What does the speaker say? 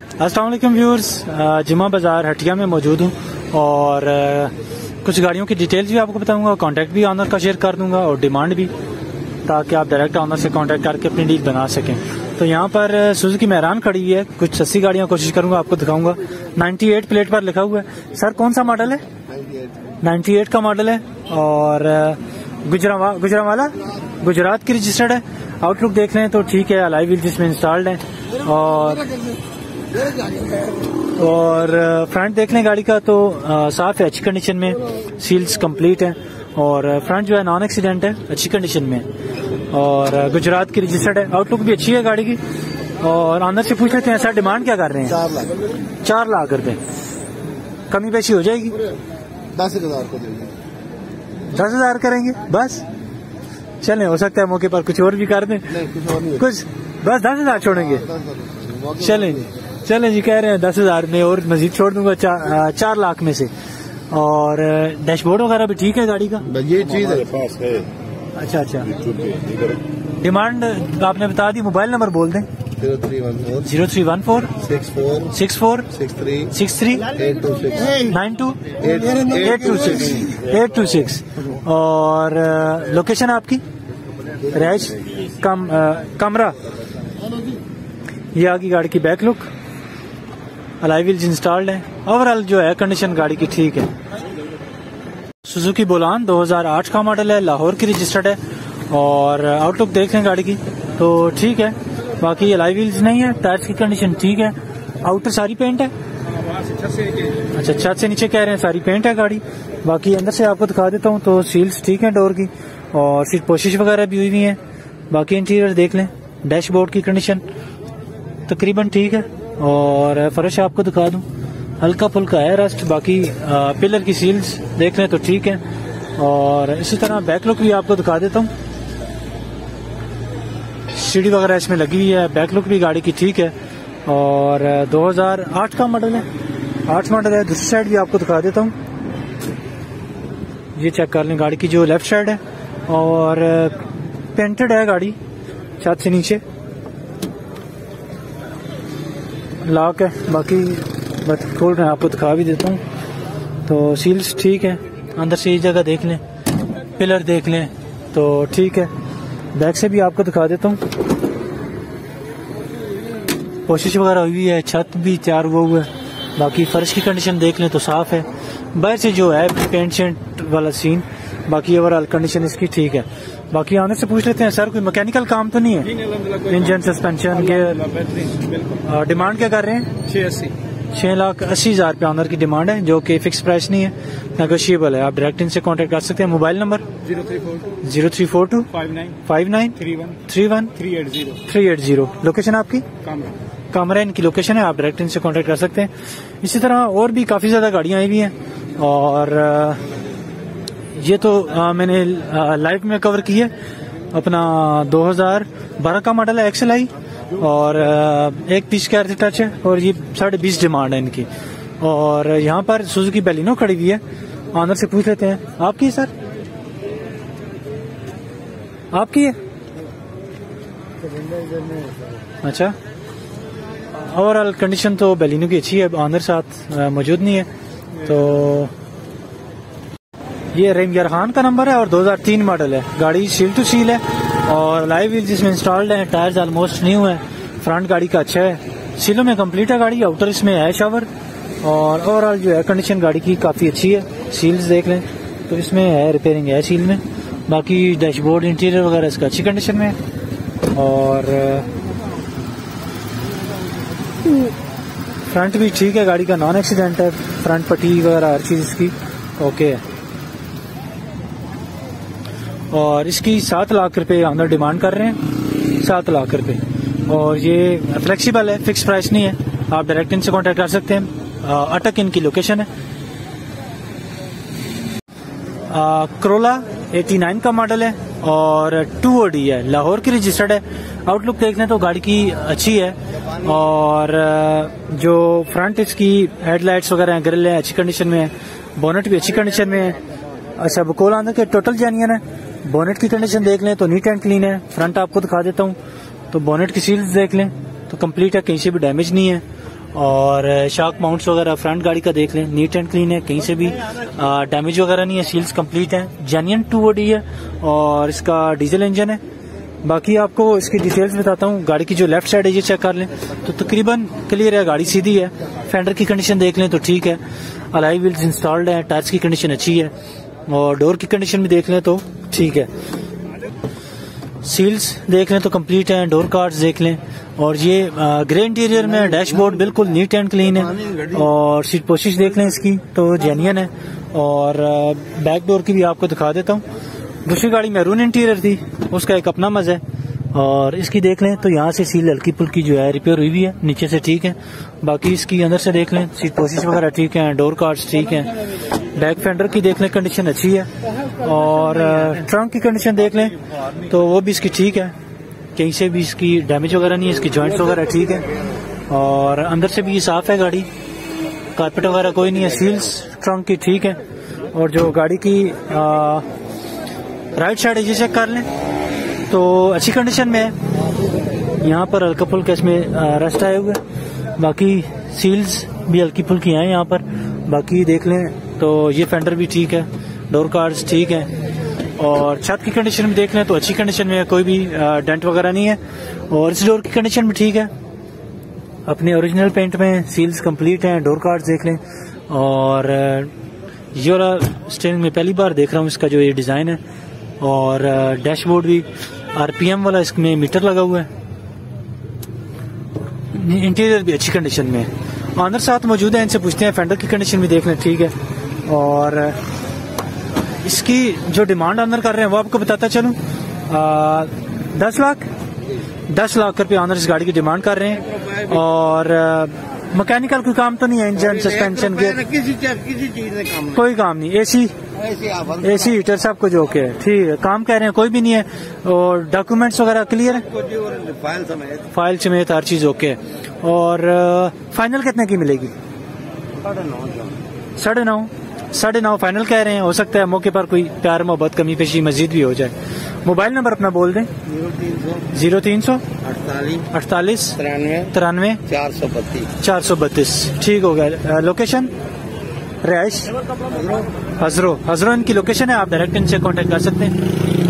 Aslam viewers जिमा बाज़ार हटिया में मौजूद हूँ और कुछ गाड़ियों की डिटेल्स भी आपको बताऊँगा कॉन्टैक्ट भी ऑनर का शेयर कर दूँगा और डिमांड भी, ताकि आप डायरेक्ट ऑनर से कांटेक्ट करके अपनी डील बना सकें। तो यहाँ पर सुजुकी मेहरान खड़ी हुई है, कुछ सस्ती गाड़ियाँ कोशिश करूँगा आपको दिखाऊँगा। 98 प्लेट पर लिखा हुआ है। सर, कौन सा मॉडल है? 98 का मॉडल है और गुजरा गुजरावाला? गुजरात की रजिस्टर्ड है। आउटलुक देख रहे हैं तो ठीक है अलाई व्हील जिसमें इंस्टॉल्ड है और और फ्रंट देख लें गाड़ी का तो साफ़ है अच्छी कंडीशन में। सील्स कंप्लीट है। और फ्रंट जो है नॉन एक्सीडेंट है अच्छी कंडीशन में। और गुजरात की रजिस्टर्ड है। आउटलुक भी अच्छी है गाड़ी की। और अंदर से पूछ लेते हैं सर डिमांड क्या कर रहे हैं? चार लाख। चार लाख रुपए। कमी पेशी हो जाएगी? दस हज़ार को दस हज़ार करेंगे? बस। चले हो सकता है मौके पर कुछ और भी कर दें। नहीं कुछ और नहीं कुछ बस दस हज़ार छोड़ेंगे। हज़ार चलें। जी चलें जी कह रहे हैं दस हज़ार में और मजीद छोड़ दूँगा चार, चार लाख में से। और डैशबोर्ड वगैरह भी ठीक है गाड़ी का? ये चीज़ है। अच्छा अच्छा। डिमांड आपने बता दी मोबाइल नंबर बोल दें। Zero three one four. Zero three four. Six four. Six four. Six three. Six three. Eight two six. Nine two. Eight two six. Eight two six. और लोकेशन आपकी? रैश कम कमरा। ये आगे गाड़ी की back look alloy wheels installed है। ओवरऑल जो है कंडीशन गाड़ी की ठीक है। सुजुकी बोलान 2008 का मॉडल है, लाहौर की रजिस्टर्ड है। और आउटलुक देख लें गाड़ी की तो ठीक है। बाकी अलाई व्हील्स नहीं है टायर्स की कंडीशन ठीक है। आउटर सारी पेंट है। अच्छा छत से नीचे कह रहे हैं, सारी पेंट है गाड़ी। बाकी अंदर से आपको दिखा देता हूँ तो सील्स ठीक है डोर की। और सीट पोशिश वगैरह भी हुई हुई है। बाकी इंटीरियर देख लें डैशबोर्ड की कंडीशन तकरीबन ठीक है। और फर्श आपको दिखा दूँ। हल्का फुल्का है रस्ट बाकी पिलर की सील्स देख लें तो ठीक है। और इसी तरह बैक लुक भी आपको दिखा देता हूँ। सीढ़ी वगैरह इसमें लगी हुई है बैक लुक भी गाड़ी की ठीक है। और 2008 का मॉडल है। आठ मॉडल है, दूसरी साइड भी आपको दिखा देता हूँ। ये चेक कर लें गाड़ी की जो लेफ़्ट साइड है। और पेंटेड है गाड़ी, छत से नीचे। लॉक है। बाकी बस खोल रहे हैं, आपको दिखा भी देता हूँ। तो सील्स ठीक है। अंदर से ये जगह देख लें। पिलर देख लें। तो ठीक है। बैक से भी आपको दिखा देता हूँ। कोशिश वगैरह हुई है। छत भी चार वो हुआ है। बाकी फर्श की कंडीशन देख लें तो साफ़ है। बाहर से जो है पेंट शेंट वाला सीन बाकी ओवरऑल कंडीशन इसकी ठीक है। बाकी आने से पूछ लेते हैं सर कोई मैकेनिकल काम तो नहीं है? इंजन सस्पेंशन गियर डिमांड क्या कर रहे हैं? छह अस्सी। छह लाख अस्सी हज़ार रुपये ऑनर की डिमांड है जो कि फिक्स प्राइस नहीं है नेगोशिएबल है। आप डायरेक्ट इनसे कांटेक्ट कर सकते हैं। Mobile number? Zero three four two. Zero three four two. Five nine. Five nine. Three one. Three one. Three eight zero. Three eight zero. Location आपकी? कामरा। कामरा इनकी लोकेशन है आप डायरेक्ट इनसे कांटेक्ट कर सकते हैं। इसी तरह और भी काफ़ी ज़्यादा गाड़ियाँ आई हुई हैं और ये तो अ, मैंने लाइव में कवर की है। अपना 2012 का मॉडल है एक्सल आई और एक पीस का टच है और ये साढ़े बीस डिमांड है इनकी। और यहाँ पर सुजुकी बेलिनो खड़ी हुई है। ऑनर से पूछ लेते हैं। आपकी है सर आपकी है? अच्छा। ओवरऑल कंडीशन तो बेलिनो की अच्छी है। ऑनर साथ मौजूद नहीं है। तो ये रेंजर खान का नंबर है और 2003 मॉडल है। गाड़ी सील टू सील है और लाइव व्हील जिसमें इंस्टॉल्ड है, टायर्स ऑलमोस्ट न्यू है। फ्रंट गाड़ी का अच्छा है। सीलों में कंप्लीट है गाड़ी आउटर इसमें है शावर और ओवरऑल जो एयर कंडीशन गाड़ी की काफ़ी अच्छी है। सील्स देख लें तो इसमें है रिपेयरिंग है सील में। बाकी डैशबोर्ड इंटीरियर वगैरह इसका अच्छी कंडीशन में है। और फ्रंट भी ठीक है, गाड़ी का नॉन एक्सीडेंट है। फ्रंट पट्टी वगैरह हर चीज़ इसकी ओके है। और इसकी सात लाख रुपए अंदर डिमांड कर रहे हैं। सात लाख रुपए। और ये फ्लेक्सिबल है फिक्स प्राइस नहीं है। आप डायरेक्ट इनसे कांटेक्ट कर सकते हैं। अटक इनकी लोकेशन है। क्रोला 89 का मॉडल है और टू ओडी है। लाहौर की रजिस्टर्ड है। आउटलुक देख लें तो गाड़ी की अच्छी है। और जो फ्रंट इसकी हेडलाइट्स वगैरह हैं ग्रिल है, अच्छी कंडीशन में है। बोनेट भी अच्छी कंडीशन में है। अच्छा बकोल आंदर के टोटल जेन्यन है बोनेट की कंडीशन देख लें तो नीट एंड क्लीन है। फ्रंट आपको दिखा देता हूँ। तो बोनेट की सील्स देख लें तो कंप्लीट है, कहीं से भी डैमेज नहीं है। और शार्क माउंट्स वगैरह फ्रंट गाड़ी का देख लें नीट एंड क्लीन है, कहीं से भी डैमेज वगैरह नहीं है सील्स कंप्लीट है। जेन्यन टू बॉडी है और इसका डीजल इंजन है। बाकी आपको इसकी डिटेल्स बताता हूँ। गाड़ी की जो लेफ़्ट साइड है, ये चेक कर लें। तो तकरीबन क्लियर है, गाड़ी सीधी है। फेंडर की कंडीशन देख लें तो ठीक है। अलाई व्हील्स इंस्टॉल्ड है टायर्स की कंडीशन अच्छी है। और डोर की कंडीशन भी देख लें तो ठीक है। सील्स देख लें तो कंप्लीट है डोर कार्ड देख लें। और ये ग्रे इंटीरियर में डैशबोर्ड बिल्कुल नीट एंड क्लीन है। और सीट पोशिश देख लें इसकी तो जेन्यन है। और बैक डोर की भी आपको दिखा देता हूँ। दूसरी गाड़ी मैरून इंटीरियर थी, उसका एक अपना मज़ा है। और इसकी देख लें तो यहाँ से सील हल्की फुल्की जो है रिपेयर हुई भी है, नीचे से ठीक है। बाकी इसकी अंदर से देख लें सीट पोशिश वगैरह ठीक है डोर कार्ड्स ठीक है। बैक फेंडर की देख लें कंडीशन अच्छी है। और ट्रंक की कंडीशन देख लें तो वो भी इसकी ठीक है। कहीं से भी इसकी डैमेज वगैरह नहीं है, इसकी जॉइंट्स वगैरह ठीक है। और अंदर से भी साफ़ है गाड़ी। कारपेट वगैरह कोई नहीं है सील्स ट्रंक की ठीक है। और जो गाड़ी की राइट साइड ये चेक कर लें। तो अच्छी कंडीशन में है। यहाँ पर हल्का फुल्का इसमें रेस्ट आए हुए बाकी सील्स भी हल्की फुल्की हैं यहाँ पर। बाकी देख लें तो ये फेंडर भी ठीक है। डोर कार्ड्स ठीक है। और छत की कंडीशन भी देख लें तो अच्छी कंडीशन में है। कोई भी डेंट वगैरह नहीं है। और इस डोर की कंडीशन भी ठीक है। अपने ओरिजिनल पेंट में सील्स कंप्लीट हैं। डोर कार्ड्स देख लें। और ये वाला स्टेरिंग में पहली बार देख रहा हूँ। इसका जो ये डिज़ाइन है। और डैशबोर्ड भी आरपीएम वाला इसमें मीटर लगा हुआ है इंटीरियर भी अच्छी कंडीशन में है ऑनर साथ मौजूद है इनसे पूछते हैं फेंडर की कंडीशन भी देख लें ठीक है और इसकी जो डिमांड ऑनर कर रहे हैं वो आपको बताता चलूँ दस लाख दस लाख रुपए ऑनर इस गाड़ी की डिमांड कर रहे हैं और मैकेनिकल कोई काम तो नहीं है इंजन सस्पेंशन के किसी चीज़ कोई काम नहीं एसी नहीं सी हीटर सब कुछ ओके है। ठीक है काम कह रहे हैं कोई भी नहीं है। और डॉक्यूमेंट्स वगैरह क्लियर है? फ़ाइल समेत फ़ाइल समेत हर चीज़ ओके है। और फाइनल कितने की मिलेगी? साढ़े नौ। साढ़े नौ फाइनल कह रहे हैं। हो सकता है मौके पर कोई प्यार मोहब्बत कमी पेशी मजीद भी हो जाए। मोबाइल नंबर अपना बोल दें। ज़ीरो तीन सौ ज़ीरो तीन सौ अड़तालीस अड़तालीस तिरानवे तिरानवे चार सौ बत्तीस। चार सौ बत्तीस। ठीक हो गया। लोकेशन रिहाइश? हजरो हजरो इनकी लोकेशन है आप डायरेक्ट इनसे कांटेक्ट कर सकते हैं।